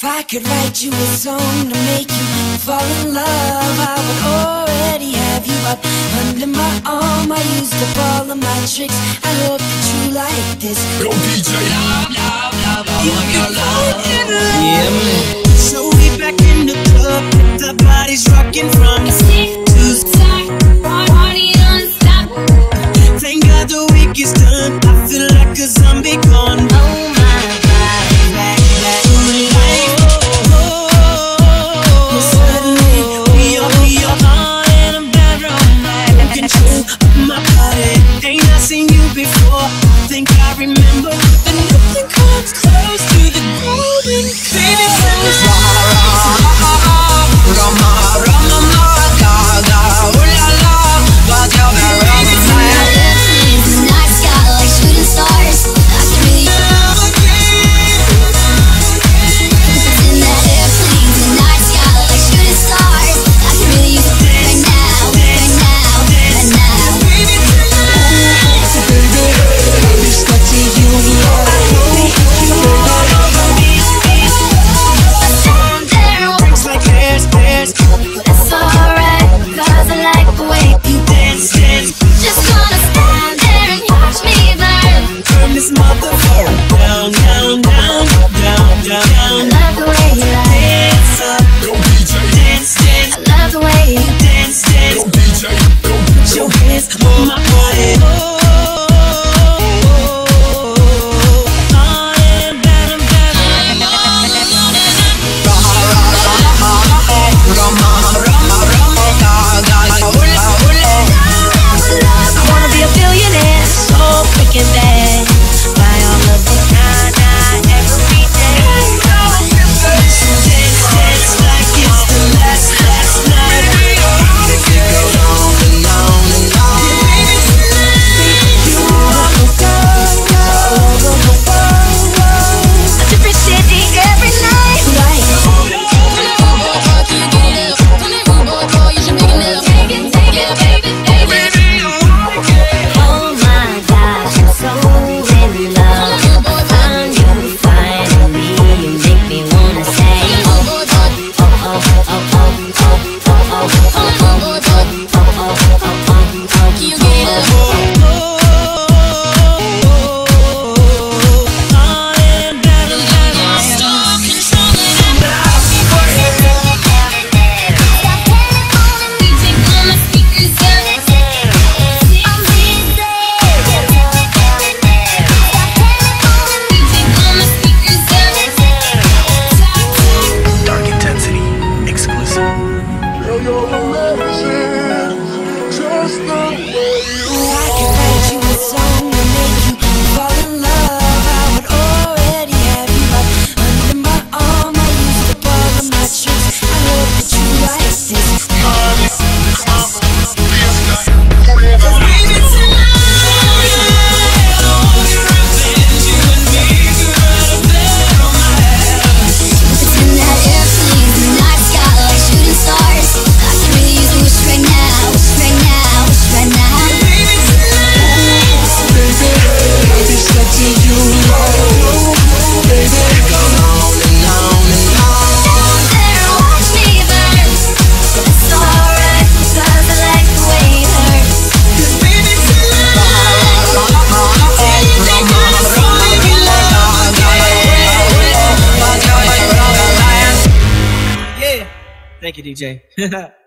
If I could write you a song to make you fall in love, I would already have you up under my arm. I used up all of my tricks. I hope that you like this. Yo, DJ, love, love, love, all want your love. before. I think I remember, but nothing comes close to the golden. this motherfucker down, down, down, down, down, down. down. Can you get up? you, DJ.